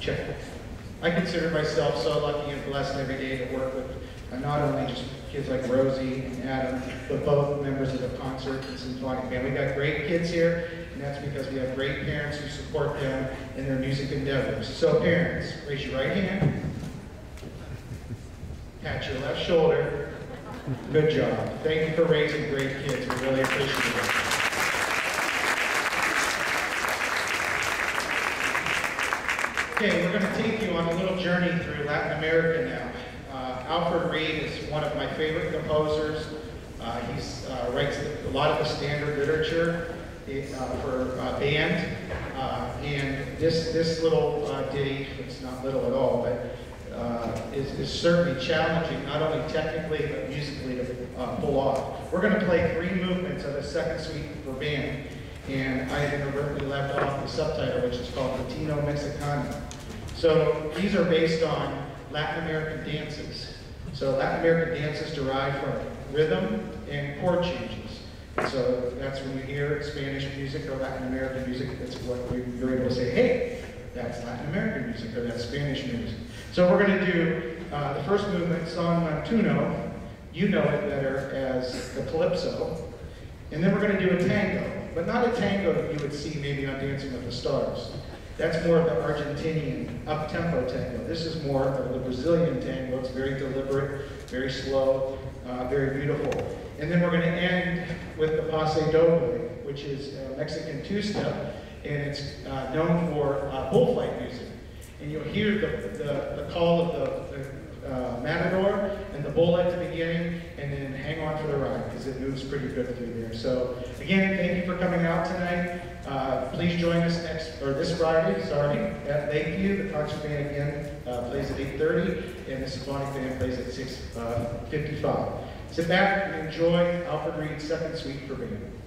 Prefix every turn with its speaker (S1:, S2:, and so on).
S1: check. I consider myself so lucky and blessed every day to work with uh, not only just kids like Rosie and Adam, but both members of the concert and symphonic band. We got great kids here, and that's because we have great parents who support them in their music endeavors. So parents, raise your right hand, pat your left shoulder. Good job. Thank you for raising great kids. We really appreciate it. Okay, we're going to take you on a little journey through Latin America now. Uh, Alfred Reed is one of my favorite composers. Uh, he uh, writes a lot of the standard literature uh, for uh, band. Uh, and this, this little ditty, it's not little at all, but is, is, certainly challenging, not only technically, but musically to pull off. We're going to play three movements of the second suite for band and I inadvertently left off the subtitle, which is called Latino Mexicano. So these are based on Latin American dances. So Latin American dances derive from rhythm and chord changes. So that's when you hear Spanish music or Latin American music, that's what you're able to say, hey, that's Latin American music or that's Spanish music. So we're going to do uh, the first movement, Son Montuno. You know it better as the Calypso. And then we're going to do a tango, but not a tango that you would see maybe on Dancing with the Stars. That's more of the Argentinian up-tempo tango. This is more of the Brazilian tango. It's very deliberate, very slow, uh, very beautiful. And then we're going to end with the Paso Doble, which is a Mexican two-step, and it's uh, known for uh, bullfight music. And you'll hear the, the, the call of the, the uh, matador and the bull at the beginning, and then hang on for the ride, because it moves pretty good through there. So again, thank you for coming out tonight. Uh, please join us next, or this Friday, sorry, at Lakeview. The concert band again uh, plays at 8.30, and the symphonic band plays at 6.55. Uh, Sit back and enjoy Alfred Reed's second suite for band.